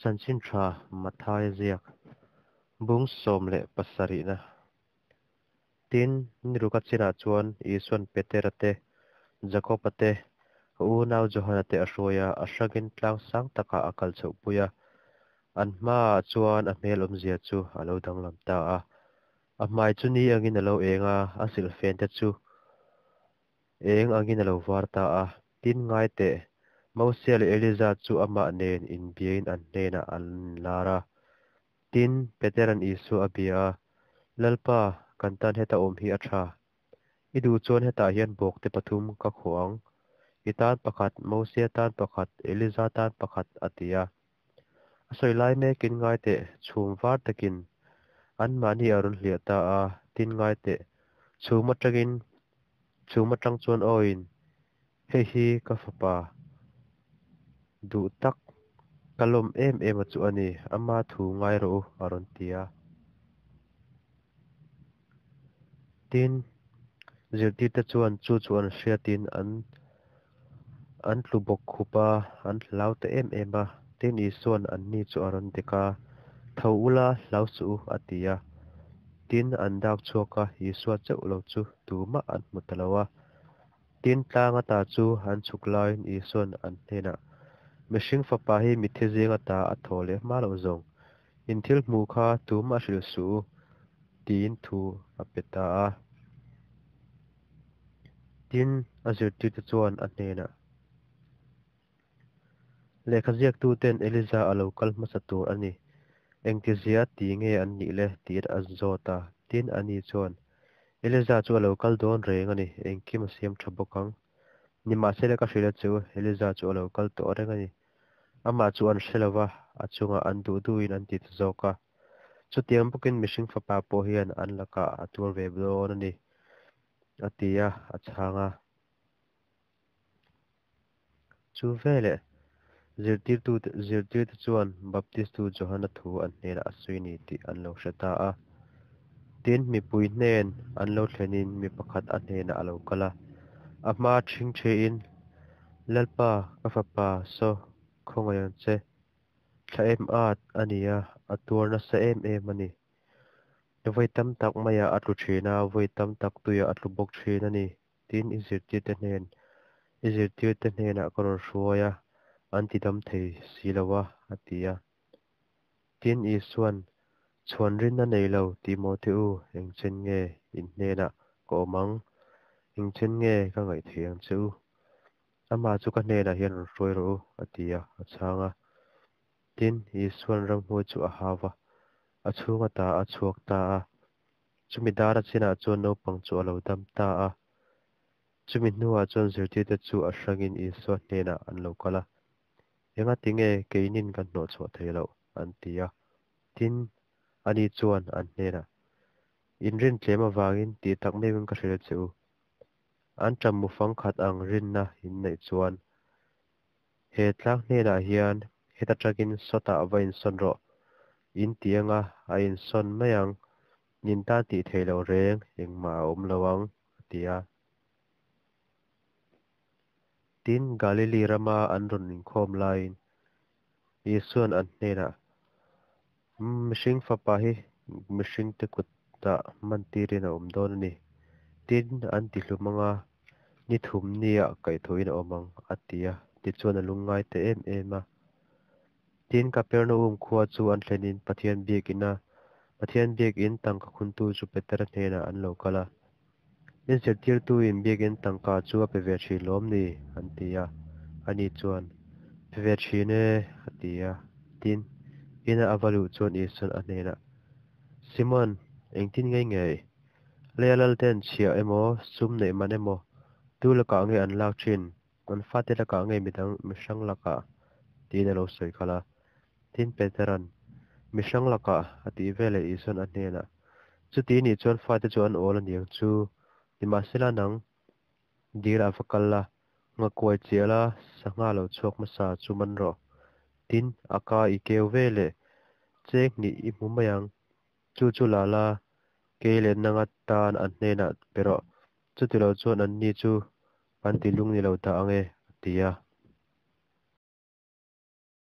chanchin tha mathai ziak. Bung som le pasari na. Tin niruka china chuan isuan peterate jakopate u nau johanate ashoya ashagin tlang sang taka akal chau puya. An hma chuan a hmel om zia chu, alo dang lam ta a. A hmai chu ni angin alo enga a sil fen te chu. Eng angin lâu var ta a. Tin ngai te Mausial Eliza chu ama nen in biain an nena an lara tin peteran isu abia lalpa kantan heta om hi atha idu chuan heta hian bok te pathum ka khuang itan pakhat Mausia tan pakhat Eliza tan pakhat atia asoi lai me kin ngai te chhum var takin an mani arun hliata a tin ngai te chhuma tagin chhuma tang chuan oin hei hi ka fapa duh tak. Kalawm em em a chu ani. Ama thu ngai ro a rawn tia tin zirti te chuan, chu chuan an hriatin an an tlubok khupa an hlau te em em a. Tin i suan an ni chu a rawn deka tho ula hlau chu a tia tin an dak chuaka, i suwa cheuh lo chu tuma an mutalawa. Tin tlanga ta chu, an chuk lain i suan an hena mihring fapa hi mithi zinga ta a thaw leh hma lo zawng in thil hmu kha tum a hrilh su. Tin thu a peta a tin a zirtir te chuan a hnena lekha ziak tu ten eliza a lo kal hmasa tur ani. Engti zia ti nge an nih le tir a zawta tin ani chuan. Eliza chu a lo kal dawn reng ani. Engkim a siam tha bawkang nima sele ka hrila chu. Eliza chu a lo kal tawh reng ani. Ama chu an hrelowa a chunga an duh duhin an tit zawka chutiang bukin mihring fapa pawh hian an laka a tur ve dawn ani a tia a chhanga chu vele zirtir tu zirtir te chuan baptist tu johanna thu an hnena a sui ni ti an lo hreta a tin mipui hnen an lo thlenin mi pakhat a hnena a lo kala a hma thing the in lalpa ka fapa so khawng che thla em at ania a turna sa em em ani voi tam tak maya atlu thina voi tam tak tuya atlu bok thina ni tin izir ti te nen izir ti te nen a koror shuaya anti dam thei silawa atia tin i suan chuan rin na nei lo timoteu eng chen nge in nena ko mang eng chen nge ka ngai thiang chu ama chu ka hnena hian roi ro atia achanga tin hi suan ram hmu chu a hawa a chhunga ta, a chuak ta a. Chumi dara china chuan no pang chu alo dam ta a. Chumi hnuah chuan zirti te chu a hrangin i suan hnena an lo kala. Enga tinge keinin kan hno chhuah thei lo an tia tin ani chuan an hnena in rin tlema wangin ti tak mewin ka hrel cheu an tam mu fang khat ang rin na hin nei chuan. He tlak hnenah hian heta trakin sota vain son ro. In tianga, a in son mayang nin ta ti thelo reng, eng ma om lawang tia. Tin galili rama an run in khom lain. Isuan an hne na mishing fa pa hi, mishing te kut ta man tirin a awm dawn tin an ti hlumanga ni thum nia kai thoin a awmang a tia ti chuan a lungai te em em a tin kapernaum khua chu an thlenin pathian biakina pathian biakin tangka khuntu chu peter hnena an lo kala in zirtir tu in biakin tangka chu a pe ve thi lawm ni an tia ani chuan pe ve thi ne a tia tin ina avalu chuan i sun a hnena simon engtin ngai ngai lealal ten chia emo sum nei man emo tu la ka nge an phát thin an fa te la ka nge midang misang cả, tin a lo soi khala tin peteran misang laka ati vele i anh nè, hnena chu. Ti ni chuan fa te chuan ol aniang chu ti ma sila nang dira fakalla nga koi chiala sanga lo chok ma sa chu man ro tin aka i keu vele chek ni i mu mayang chu chu la la ke le nanga tan an hnena pero chu ti lo chuan an ni chu an ti lung ni lo ta ange à